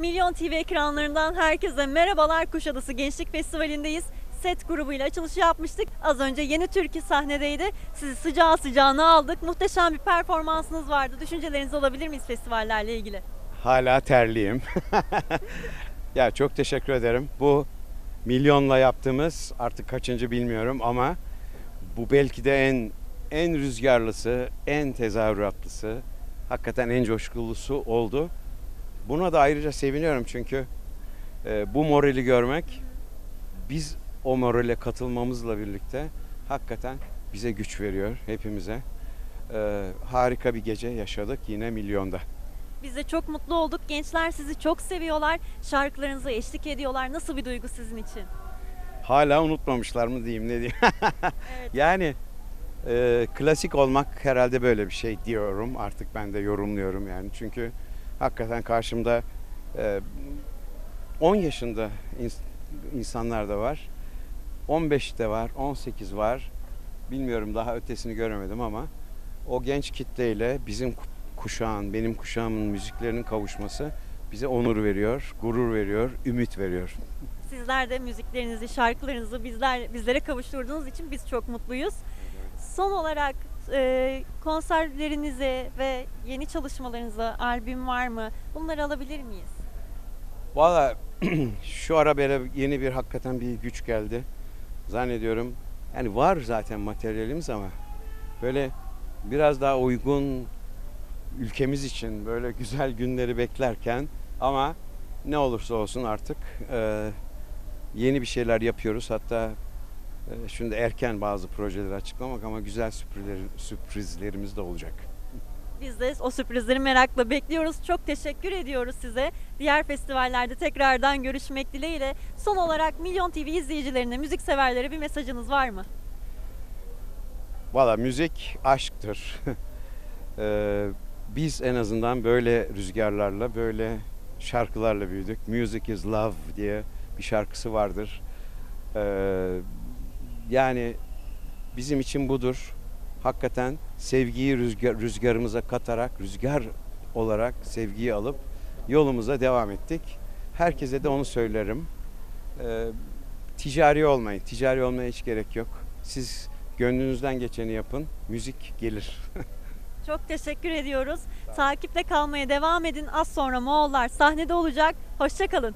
Milyon TV ekranlarından herkese merhabalar Kuşadası Gençlik Festivali'ndeyiz. Set grubuyla açılışı yapmıştık. Az önce Yeni Türkü sahnedeydi. Sizi sıcağı sıcağına aldık. Muhteşem bir performansınız vardı. Düşüncelerinizi alabilir miyiz festivallerle ilgili? Hala terliyim. ya çok teşekkür ederim. Bu milyonla yaptığımız artık kaçıncı bilmiyorum ama bu belki de en en rüzgarlısı, en tezahüratlısı, hakikaten en coşkulusu oldu. Buna da ayrıca seviniyorum çünkü e, bu morali görmek biz o morale katılmamızla birlikte hakikaten bize güç veriyor hepimize. E, harika bir gece yaşadık yine milyonda. Biz de çok mutlu olduk. Gençler sizi çok seviyorlar. Şarkılarınıza eşlik ediyorlar. Nasıl bir duygu sizin için? Hala unutmamışlar mı diyeyim ne diyeyim. Evet. yani e, klasik olmak herhalde böyle bir şey diyorum. Artık ben de yorumluyorum yani. Çünkü hakikaten karşımda e, 10 yaşında ins- insanlar da var. 15 de var, 18 var. Bilmiyorum daha ötesini göremedim ama o genç kitleyle bizim ku- kuşağın, benim kuşağımın müziklerinin kavuşması bize onur veriyor, gurur veriyor, ümit veriyor. Sizler de müziklerinizi, şarkılarınızı bizler bizlere kavuşturduğunuz için biz çok mutluyuz. Son olarak e, konserlerinize ve yeni çalışmalarınıza albüm var mı? Bunları alabilir miyiz? Valla şu ara böyle yeni bir hakikaten bir güç geldi. Zannediyorum yani var zaten materyalimiz ama böyle biraz daha uygun ülkemiz için böyle güzel günleri beklerken ama ne olursa olsun artık e, yeni bir şeyler yapıyoruz. Hatta şimdi erken bazı projeleri açıklamak ama güzel sürprizler, sürprizlerimiz de olacak. Biz de o sürprizleri merakla bekliyoruz. Çok teşekkür ediyoruz size. Diğer festivallerde tekrardan görüşmek dileğiyle. Son olarak Milyon TV izleyicilerine, müzik severlere bir mesajınız var mı? Valla müzik aşktır. Ee, biz en azından böyle rüzgarlarla, böyle şarkılarla büyüdük. Music is love diye bir şarkısı vardır. Ee, yani bizim için budur. Hakikaten sevgiyi rüzgar, rüzgarımıza katarak, rüzgar olarak sevgiyi alıp yolumuza devam ettik. Herkese de onu söylerim. Ee, ticari olmayın. Ticari olmaya hiç gerek yok. Siz gönlünüzden geçeni yapın. Müzik gelir. Çok teşekkür ediyoruz. Takipte kalmaya devam edin. Az sonra Moğollar sahnede olacak. Hoşçakalın.